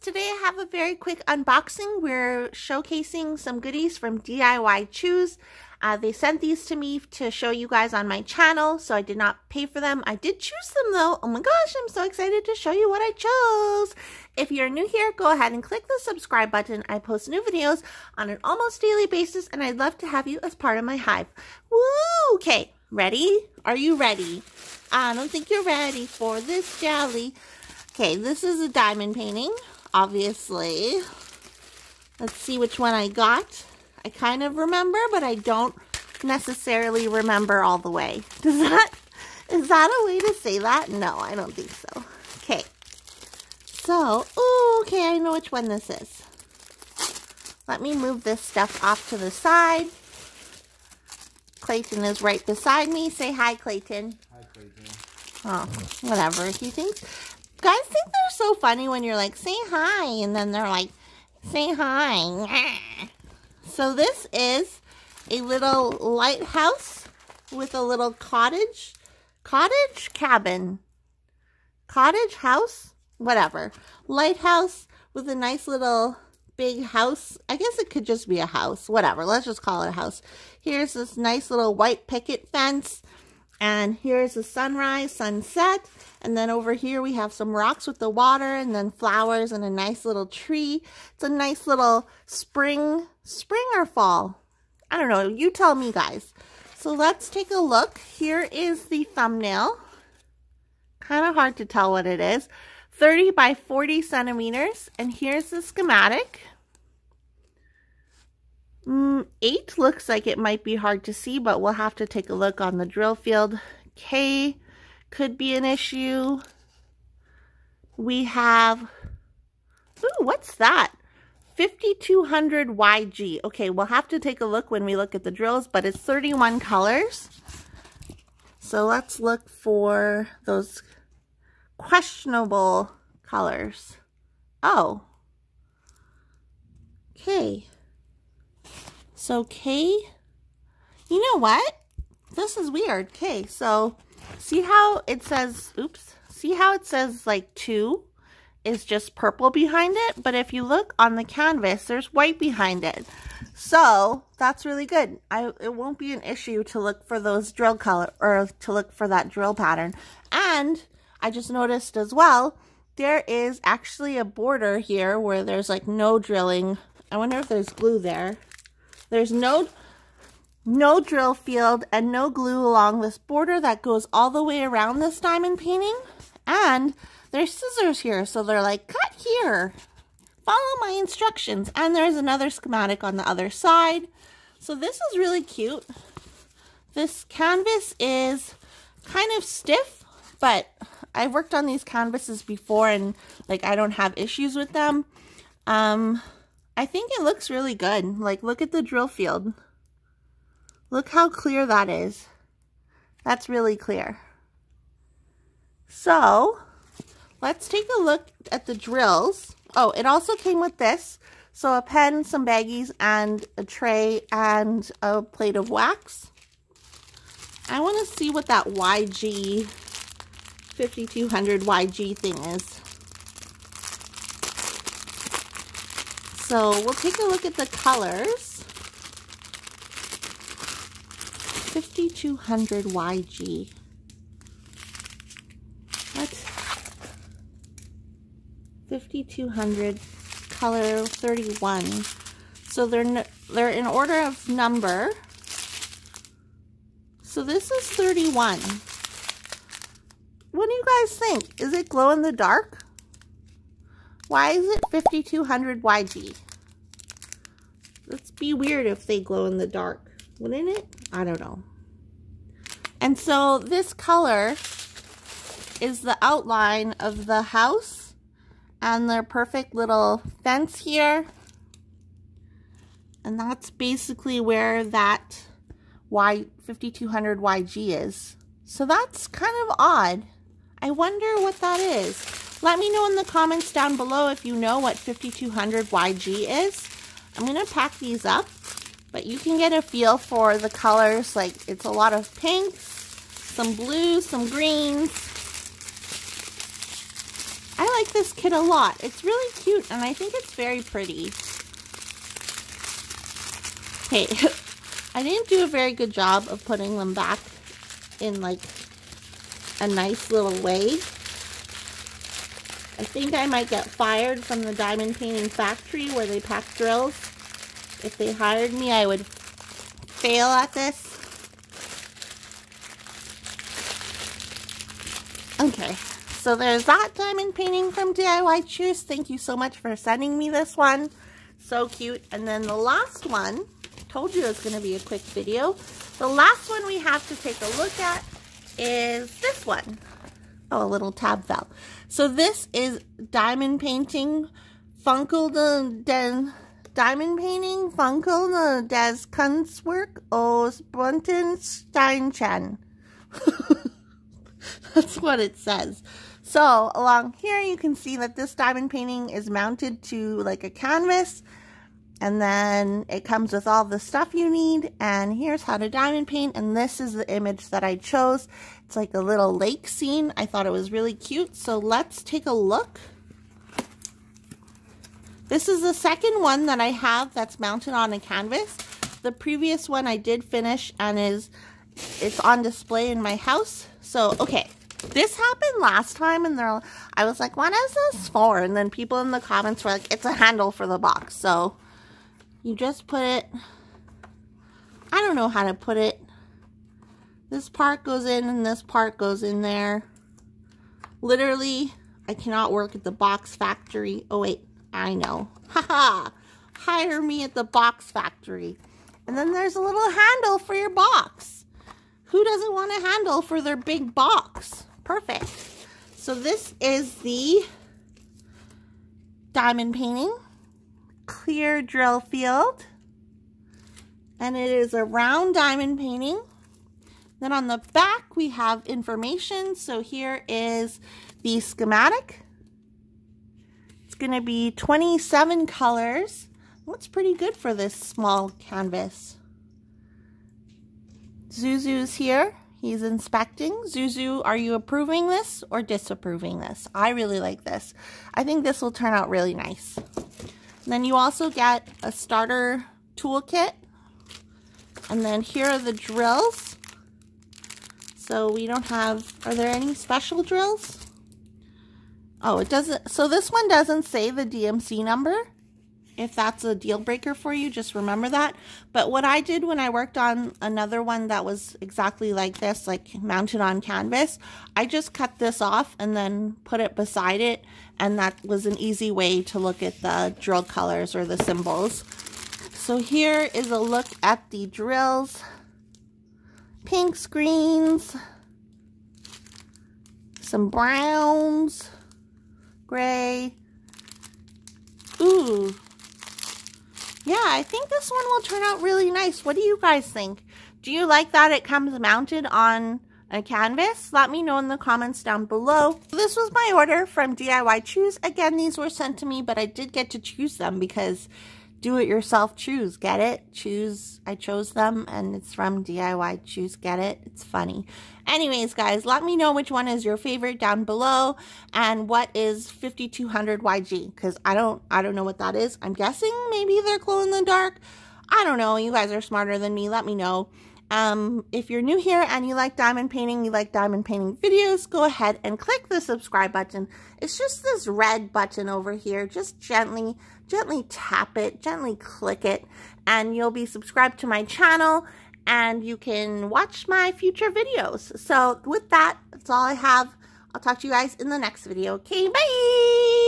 Today I have a very quick unboxing. We're showcasing some goodies from DIY Choose. Uh, they sent these to me to show you guys on my channel, so I did not pay for them. I did choose them though. Oh my gosh, I'm so excited to show you what I chose. If you're new here, go ahead and click the subscribe button. I post new videos on an almost daily basis, and I'd love to have you as part of my hive. Woo! Okay, ready? Are you ready? I don't think you're ready for this jelly. Okay, this is a diamond painting, obviously. Let's see which one I got. I kind of remember, but I don't necessarily remember all the way. Does that, is that a way to say that? No, I don't think so. Okay. So, ooh, okay, I know which one this is. Let me move this stuff off to the side. Clayton is right beside me. Say hi, Clayton. Hi, Clayton. Oh, whatever. He thinks, guys think they're so funny when you're like, say hi, and then they're like, say hi. So this is a little lighthouse with a little cottage, cottage cabin, cottage house, whatever. Lighthouse with a nice little big house. I guess it could just be a house, whatever. Let's just call it a house. Here's this nice little white picket fence. And here's the sunrise, sunset. And then over here we have some rocks with the water and then flowers and a nice little tree. It's a nice little spring, spring or fall. I don't know. You tell me, guys. So let's take a look. Here is the thumbnail. Kind of hard to tell what it is. 30 by 40 centimeters. And here's the schematic. Mm, 8 looks like it might be hard to see, but we'll have to take a look on the drill field. K could be an issue. We have, ooh, what's that? 5200 YG. Okay, we'll have to take a look when we look at the drills, but it's 31 colors. So let's look for those questionable colors. Oh. Okay. So K, you know what? This is weird. Okay, so see how it says, oops, see how it says like two is just purple behind it? But if you look on the canvas, there's white behind it. So that's really good. I It won't be an issue to look for those drill color or to look for that drill pattern. And I just noticed as well, there is actually a border here where there's like no drilling. I wonder if there's glue there. There's no no drill field and no glue along this border that goes all the way around this diamond painting. And there's scissors here, so they're like, cut here. Follow my instructions. And there's another schematic on the other side. So this is really cute. This canvas is kind of stiff, but I've worked on these canvases before and like I don't have issues with them. Um, I think it looks really good. Like, look at the drill field. Look how clear that is. That's really clear. So, let's take a look at the drills. Oh, it also came with this. So, a pen, some baggies, and a tray, and a plate of wax. I want to see what that YG 5200 YG thing is. So we'll take a look at the colors. 5200 YG. What? 5200 color 31. So they're they're in order of number. So this is 31. What do you guys think? Is it glow in the dark? Why is it 5200 YG? Let's be weird if they glow in the dark, wouldn't it? I don't know. And so this color is the outline of the house and their perfect little fence here. And that's basically where that Y 5200 YG is. So that's kind of odd. I wonder what that is. Let me know in the comments down below if you know what 5200 YG is. I'm going to pack these up, but you can get a feel for the colors. Like, it's a lot of pinks, some blues, some greens. I like this kit a lot. It's really cute and I think it's very pretty. Okay, I didn't do a very good job of putting them back in like a nice little way. I think I might get fired from the diamond painting factory where they pack drills. If they hired me, I would fail at this. Okay, so there's that diamond painting from DIY Choose. Thank you so much for sending me this one. So cute. And then the last one, told you it was going to be a quick video. The last one we have to take a look at is this one. Oh, a little tab fell. So this is diamond painting Funkel Den Diamond painting Funkel the des Kunstwerk aus Bunten Steinchen. That's what it says. So along here you can see that this diamond painting is mounted to like a canvas and then it comes with all the stuff you need. And here's how to diamond paint. And this is the image that I chose. It's like a little lake scene. I thought it was really cute. So let's take a look. This is the second one that I have that's mounted on a canvas. The previous one I did finish and is it's on display in my house. So, okay. This happened last time and they're I was like, what is this for? And then people in the comments were like, it's a handle for the box. So, you just put it, I don't know how to put it. This part goes in and this part goes in there. Literally, I cannot work at the box factory. Oh, wait, I know. Haha, hire me at the box factory. And then there's a little handle for your box. Who doesn't want a handle for their big box? Perfect. So this is the diamond painting clear drill field. And it is a round diamond painting. Then on the back, we have information. So here is the schematic. It's going to be 27 colors. That's pretty good for this small canvas. Zuzu's here. He's inspecting. Zuzu, are you approving this or disapproving this? I really like this. I think this will turn out really nice. Then you also get a starter toolkit. And then here are the drills. So we don't have, are there any special drills? Oh, it doesn't, so this one doesn't say the DMC number. If that's a deal breaker for you, just remember that. But what I did when I worked on another one that was exactly like this, like mounted on canvas, I just cut this off and then put it beside it. And that was an easy way to look at the drill colors or the symbols. So here is a look at the drills. Pink screens, some browns, gray. Ooh, yeah, I think this one will turn out really nice. What do you guys think? Do you like that it comes mounted on a canvas? Let me know in the comments down below. This was my order from DIY Choose. Again, these were sent to me, but I did get to choose them because do it yourself choose get it choose i chose them and it's from diy choose get it it's funny. Anyways guys let me know which one is your favorite down below and what is 5200 yg because i don't i don't know what that is. I'm guessing maybe they're glow in the dark. I don't know you guys are smarter than me let me know um, if you're new here and you like diamond painting, you like diamond painting videos, go ahead and click the subscribe button. It's just this red button over here. Just gently, gently tap it, gently click it, and you'll be subscribed to my channel and you can watch my future videos. So with that, that's all I have. I'll talk to you guys in the next video. Okay, bye!